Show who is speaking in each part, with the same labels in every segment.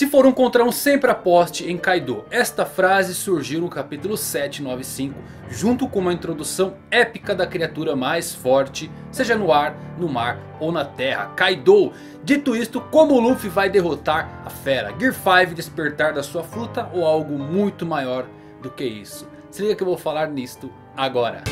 Speaker 1: Se for um contra um sempre aposte em Kaido. Esta frase surgiu no capítulo 795. Junto com uma introdução épica da criatura mais forte. Seja no ar, no mar ou na terra. Kaido. Dito isto, como o Luffy vai derrotar a fera? Gear 5 despertar da sua fruta ou algo muito maior do que isso? Se liga que eu vou falar nisto agora.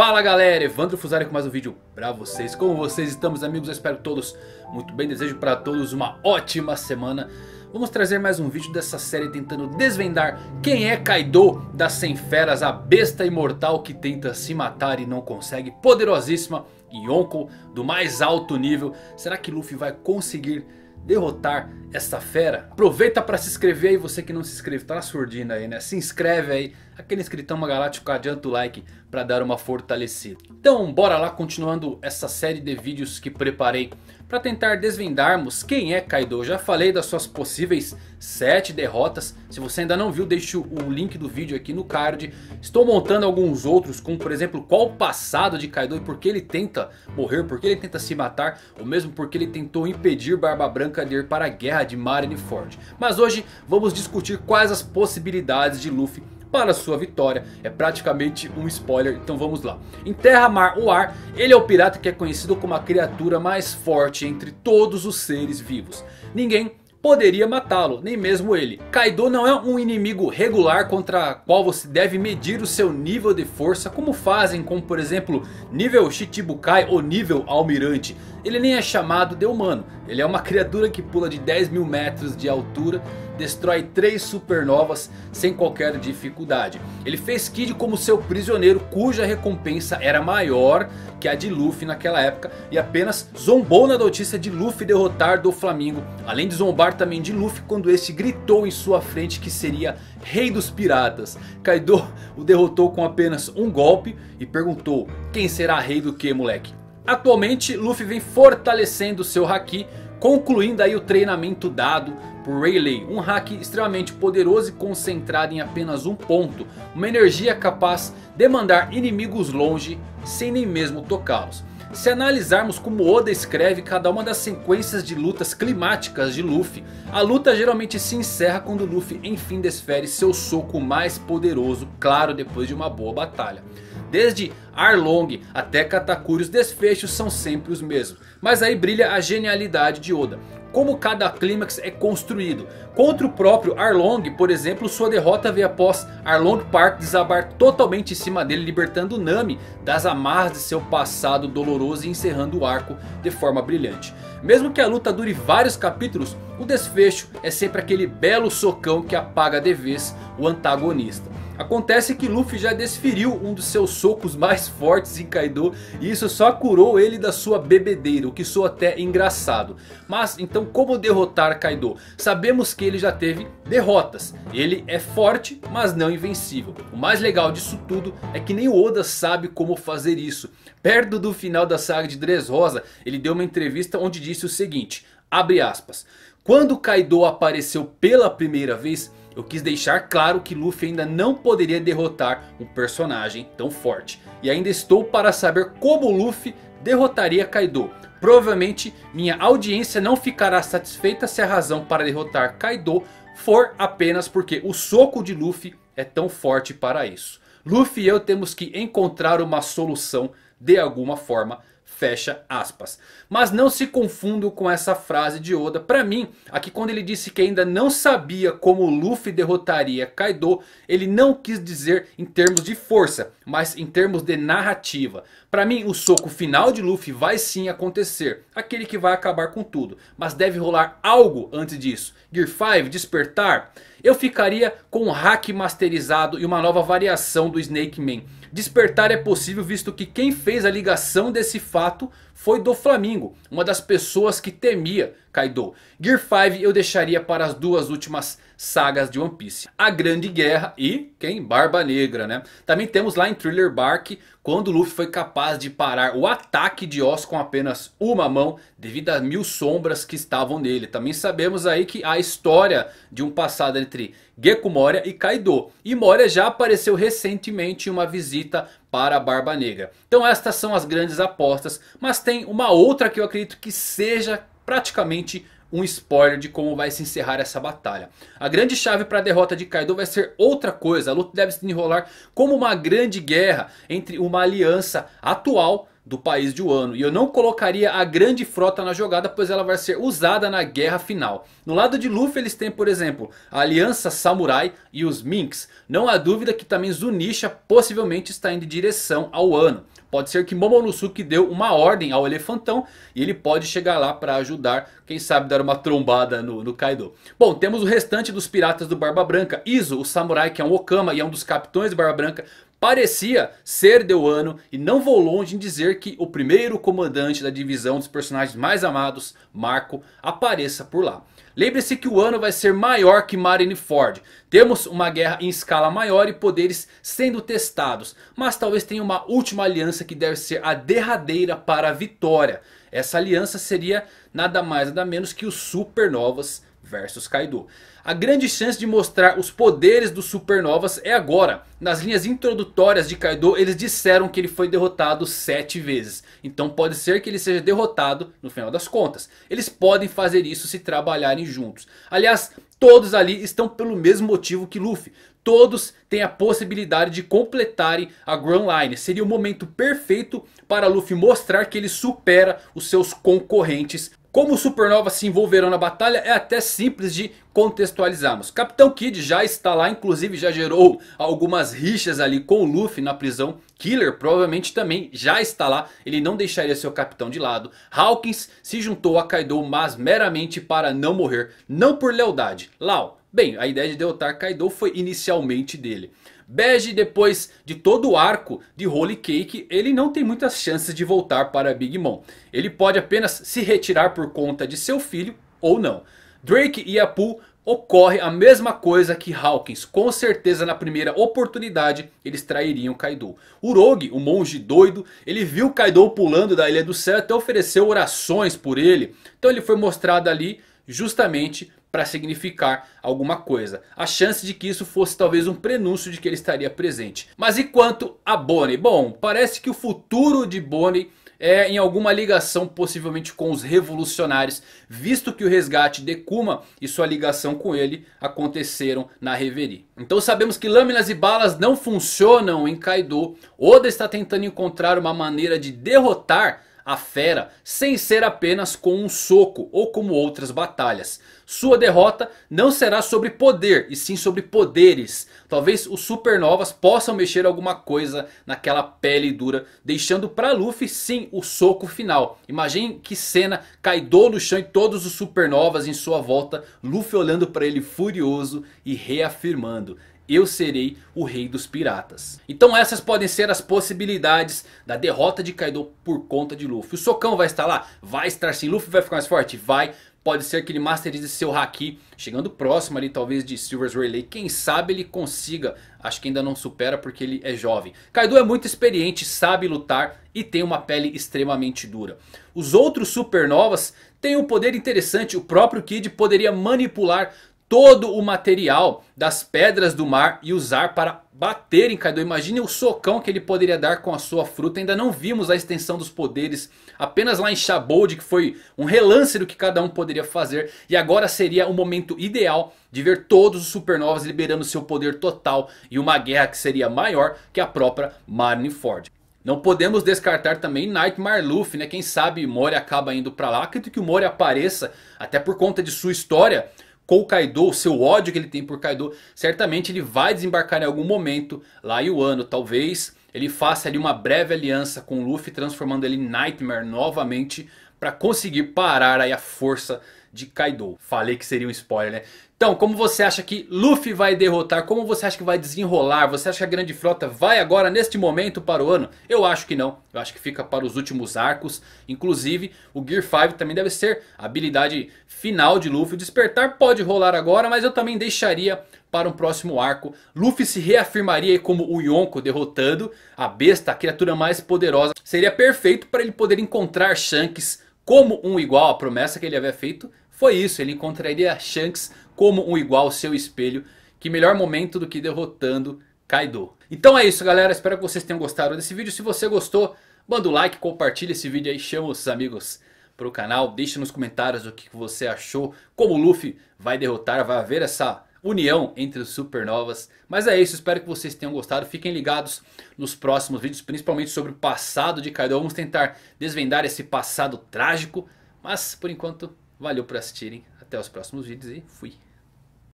Speaker 1: Fala galera, Evandro Fusari com mais um vídeo pra vocês. Como vocês estamos amigos? Eu espero todos muito bem. Desejo pra todos uma ótima semana. Vamos trazer mais um vídeo dessa série tentando desvendar quem é Kaido das 100 feras. A besta imortal que tenta se matar e não consegue. Poderosíssima Yonko do mais alto nível. Será que Luffy vai conseguir derrotar essa fera? Aproveita para se inscrever aí, você que não se inscreve, tá na surdina aí né? Se inscreve aí, aquele inscritão galáctico, adianta o like para dar uma fortalecida. Então bora lá continuando essa série de vídeos que preparei para tentar desvendarmos quem é Kaido. Já falei das suas possíveis 7 derrotas. Se você ainda não viu, deixo o link do vídeo aqui no card. Estou montando alguns outros, como por exemplo, qual o passado de Kaido e por que ele tenta morrer, por que ele tenta se matar. Ou mesmo porque ele tentou impedir Barba Branca para a guerra de Marineford. Mas hoje vamos discutir quais as possibilidades de Luffy para sua vitória. É praticamente um spoiler, então vamos lá. Em terra, mar ou ar, ele é o pirata que é conhecido como a criatura mais forte entre todos os seres vivos. Ninguém poderia matá-lo, nem mesmo ele. Kaido não é um inimigo regular contra qual você deve medir o seu nível de força como fazem com por exemplo nível Shichibukai ou nível Almirante. Ele nem é chamado de humano, ele é uma criatura que pula de 10 mil metros de altura destrói três supernovas sem qualquer dificuldade. Ele fez Kid como seu prisioneiro cuja recompensa era maior que a de Luffy naquela época. E apenas zombou na notícia de Luffy derrotar do Flamingo. Além de zombar também de Luffy quando este gritou em sua frente que seria rei dos piratas. Kaido o derrotou com apenas um golpe e perguntou quem será rei do que moleque? Atualmente Luffy vem fortalecendo seu Haki concluindo aí o treinamento dado por Rayleigh, um hack extremamente poderoso e concentrado em apenas um ponto, uma energia capaz de mandar inimigos longe sem nem mesmo tocá-los. Se analisarmos como Oda escreve cada uma das sequências de lutas climáticas de Luffy, a luta geralmente se encerra quando Luffy enfim desfere seu soco mais poderoso, claro depois de uma boa batalha. Desde Arlong até Katakuri os desfechos são sempre os mesmos. Mas aí brilha a genialidade de Oda como cada clímax é construído. Contra o próprio Arlong, por exemplo, sua derrota veio após Arlong Park desabar totalmente em cima dele, libertando Nami das amarras de seu passado doloroso e encerrando o arco de forma brilhante. Mesmo que a luta dure vários capítulos, o desfecho é sempre aquele belo socão que apaga de vez o antagonista. Acontece que Luffy já desferiu um dos seus socos mais fortes em Kaido. E isso só curou ele da sua bebedeira. O que soa até engraçado. Mas então como derrotar Kaido? Sabemos que ele já teve derrotas. Ele é forte mas não invencível. O mais legal disso tudo é que nem o Oda sabe como fazer isso. Perto do final da saga de Dressrosa ele deu uma entrevista onde disse o seguinte. Abre aspas. Quando Kaido apareceu pela primeira vez... Eu quis deixar claro que Luffy ainda não poderia derrotar um personagem tão forte. E ainda estou para saber como Luffy derrotaria Kaido. Provavelmente minha audiência não ficará satisfeita se a razão para derrotar Kaido for apenas porque o soco de Luffy é tão forte para isso. Luffy e eu temos que encontrar uma solução de alguma forma Fecha aspas. Mas não se confundam com essa frase de Oda. Para mim, aqui quando ele disse que ainda não sabia como Luffy derrotaria Kaido. Ele não quis dizer em termos de força, mas em termos de narrativa. Para mim o soco final de Luffy vai sim acontecer. Aquele que vai acabar com tudo. Mas deve rolar algo antes disso. Gear 5, despertar. Eu ficaria com um hack masterizado e uma nova variação do Snake Man. Despertar é possível visto que quem fez a ligação desse fato foi do Flamingo, uma das pessoas que temia Kaido. Gear 5 eu deixaria para as duas últimas sagas de One Piece. A Grande Guerra e quem? Barba Negra, né? Também temos lá em Thriller Bark quando Luffy foi capaz de parar o ataque de Oz com apenas uma mão devido a mil sombras que estavam nele. Também sabemos aí que a história de um passado entre Gekko Moria e Kaido. E Moria já apareceu recentemente em uma visita para a Barba Negra. Então estas são as grandes apostas. Mas tem uma outra que eu acredito que seja praticamente um spoiler de como vai se encerrar essa batalha. A grande chave para a derrota de Kaido vai ser outra coisa. A luta deve se enrolar como uma grande guerra entre uma aliança atual do país de Wano. E eu não colocaria a grande frota na jogada, pois ela vai ser usada na guerra final. No lado de Luffy eles têm, por exemplo, a aliança Samurai e os Minks. Não há dúvida que também Zunisha possivelmente está indo em direção ao Wano. Pode ser que Momonosuke deu uma ordem ao elefantão e ele pode chegar lá para ajudar, quem sabe dar uma trombada no, no, Kaido. Bom, temos o restante dos piratas do Barba Branca. Izo, o samurai que é um Okama e é um dos capitães do Barba Branca, parecia ser de Wano e não vou longe em dizer que o primeiro comandante da divisão dos personagens mais amados, Marco, apareça por lá. Lembre-se que o ano vai ser maior que Marineford. Temos uma guerra em escala maior e poderes sendo testados. Mas talvez tenha uma última aliança que deve ser a derradeira para a vitória. Essa aliança seria nada mais nada menos que os Supernovas versus Kaido. A grande chance de mostrar os poderes dos Supernovas é agora. Nas linhas introdutórias de Kaido eles disseram que ele foi derrotado 7 vezes. Então pode ser que ele seja derrotado no final das contas. Eles podem fazer isso se trabalharem juntos. Aliás, todos ali estão pelo mesmo motivo que Luffy. Todos têm a possibilidade de completarem a Grand Line. Seria o momento perfeito para Luffy mostrar que ele supera os seus concorrentes como os supernovas se envolverão na batalha é até simples de contextualizarmos. Capitão Kid já está lá, inclusive já gerou algumas rixas ali com o Luffy na prisão. Killer provavelmente também já está lá, ele não deixaria seu capitão de lado. Hawkins se juntou a Kaido, mas meramente para não morrer, não por lealdade. Lau, bem, a ideia de derrotar Kaido foi inicialmente dele. Bege depois de todo o arco de Holy Cake, ele não tem muitas chances de voltar para Big Mom. Ele pode apenas se retirar por conta de seu filho ou não. Drake e Apu ocorre a mesma coisa que Hawkins. Com certeza na primeira oportunidade eles trairiam Kaido. O Rogue, o monge doido, ele viu Kaido pulando da Ilha do Céu até ofereceu orações por ele. Então ele foi mostrado ali justamente para significar alguma coisa. A chance de que isso fosse talvez um prenúncio de que ele estaria presente. Mas e quanto a Bonnie? Bom, parece que o futuro de Bonnie é em alguma ligação possivelmente com os revolucionários. Visto que o resgate de Kuma e sua ligação com ele aconteceram na Reverie. Então sabemos que lâminas e balas não funcionam em Kaido. Oda está tentando encontrar uma maneira de derrotar a fera sem ser apenas com um soco ou como outras batalhas. Sua derrota não será sobre poder e sim sobre poderes. Talvez os supernovas possam mexer alguma coisa naquela pele dura. Deixando para Luffy sim o soco final. Imagine que cena Kaido no chão e todos os supernovas em sua volta. Luffy olhando para ele furioso e reafirmando eu serei o rei dos piratas. Então essas podem ser as possibilidades da derrota de Kaido por conta de Luffy. O socão vai estar lá? Vai estar sim. Luffy vai ficar mais forte? Vai. Pode ser que ele masterize seu Haki chegando próximo ali talvez de Silver's Relay. Quem sabe ele consiga. Acho que ainda não supera porque ele é jovem. Kaido é muito experiente, sabe lutar e tem uma pele extremamente dura. Os outros supernovas têm um poder interessante. O próprio Kid poderia manipular todo o material das pedras do mar e usar para bater em Kaido. Imagine o socão que ele poderia dar com a sua fruta. Ainda não vimos a extensão dos poderes. Apenas lá em Shabold que foi um relance do que cada um poderia fazer. E agora seria o momento ideal de ver todos os supernovas liberando seu poder total. E uma guerra que seria maior que a própria Marineford. Não podemos descartar também Nightmare Luffy, né? Quem sabe Mori acaba indo para lá. Acredito que o Mori apareça, até por conta de sua história com o Kaido, o seu ódio que ele tem por Kaido, certamente ele vai desembarcar em algum momento lá em Wano. Talvez ele faça ali uma breve aliança com Luffy, transformando ele em Nightmare novamente para conseguir parar aí a força de Kaido. Falei que seria um spoiler né. Então, como você acha que Luffy vai derrotar? Como você acha que vai desenrolar? Você acha que a Grande Frota vai agora, neste momento, para o ano? Eu acho que não. Eu acho que fica para os últimos arcos. Inclusive, o Gear 5 também deve ser a habilidade final de Luffy. O despertar pode rolar agora, mas eu também deixaria para um próximo arco. Luffy se reafirmaria como o Yonko derrotando a besta, a criatura mais poderosa. Seria perfeito para ele poder encontrar Shanks como um igual. A promessa que ele havia feito foi isso. Ele encontraria Shanks como um igual seu espelho. Que melhor momento do que derrotando Kaido. Então é isso galera, espero que vocês tenham gostado desse vídeo. Se você gostou, manda o um like, compartilha esse vídeo aí, chama os amigos para o canal. Deixe nos comentários o que você achou, como o Luffy vai derrotar, vai haver essa união entre os supernovas. Mas é isso, espero que vocês tenham gostado. Fiquem ligados nos próximos vídeos, principalmente sobre o passado de Kaido. Vamos tentar desvendar esse passado trágico. Mas por enquanto, valeu por assistirem. Até os próximos vídeos e fui.